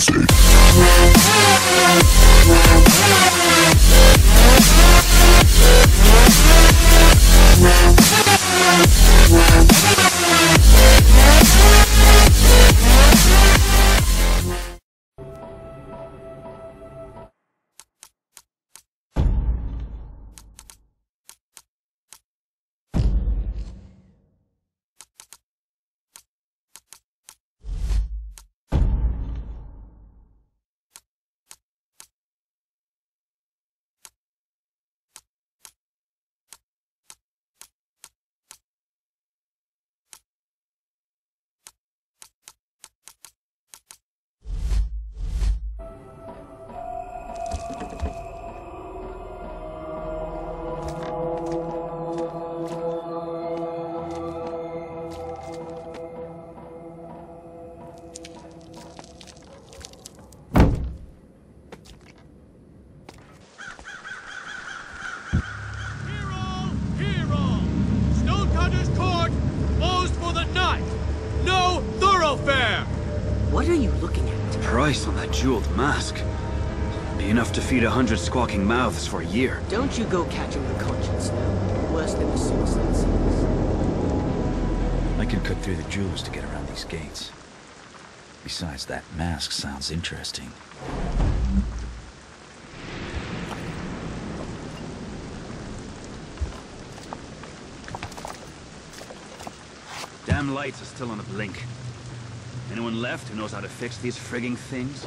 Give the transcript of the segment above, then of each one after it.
Music. We'll Stonecutter's Court closed for the night! No thoroughfare! What are you looking at? The Price on that jeweled mask. Be enough to feed a hundred squawking mouths for a year. Don't you go catching the conscience now. Worse than the suicide seals. I can cut through the jewels to get around these gates. Besides, that mask sounds interesting. Damn lights are still on a blink. Anyone left who knows how to fix these frigging things?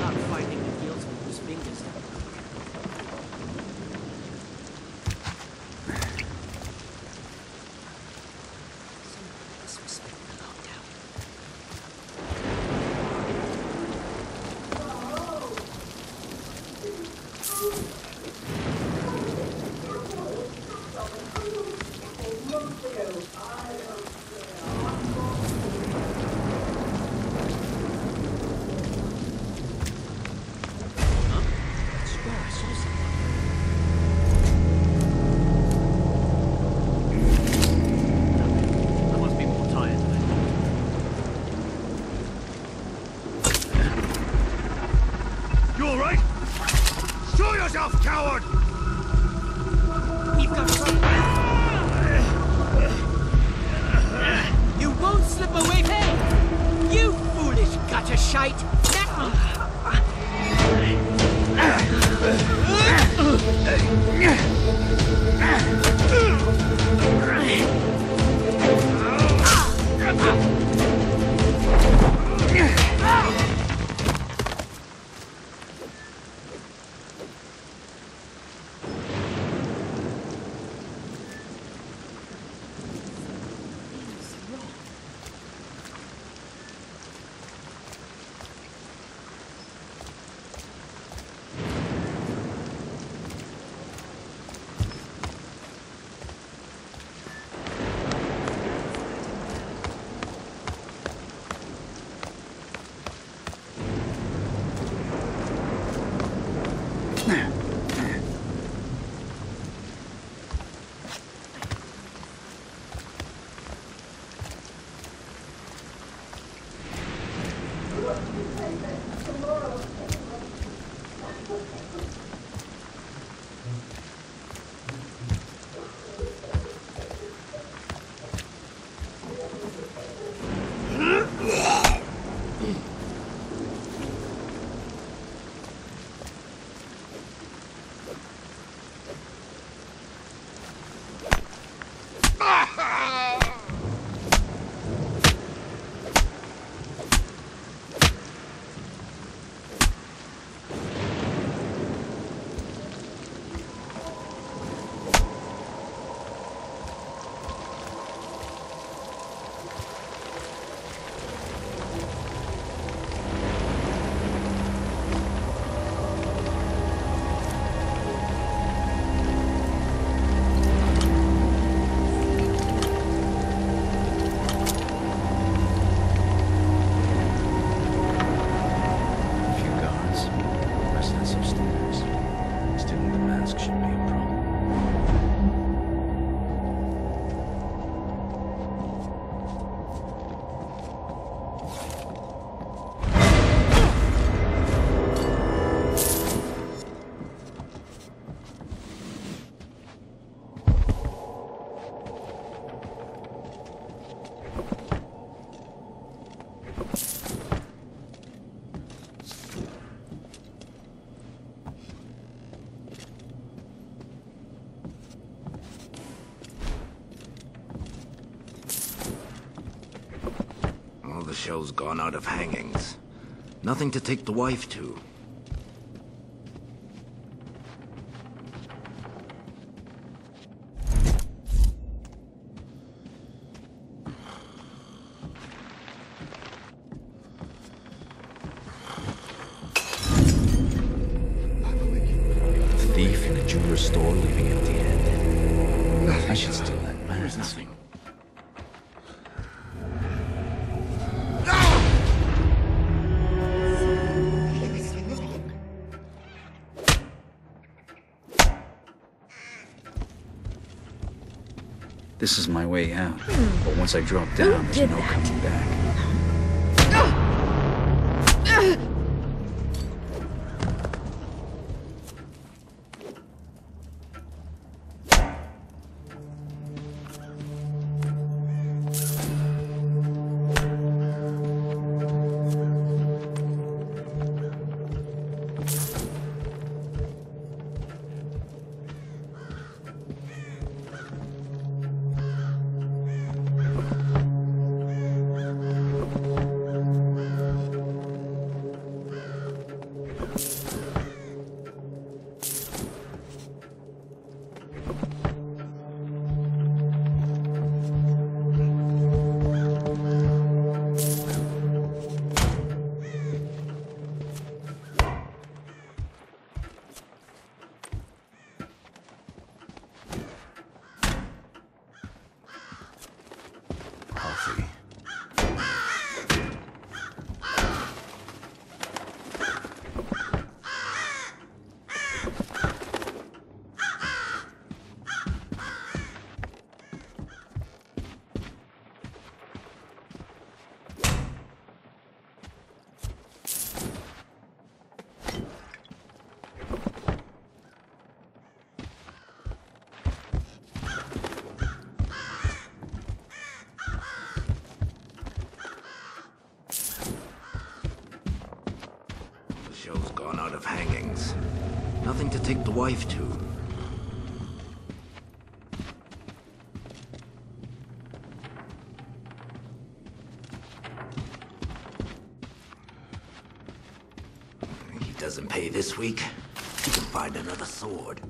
Not finding the with his fingers. yourself, coward! We've got. You won't slip away, hey! You foolish gutter shite! Now! Show's gone out of hangings. Nothing to take the wife to. This is my way out. Hmm. But once I drop down, there's no that? coming back. Nothing to take the wife to. He doesn't pay this week. He can find another sword.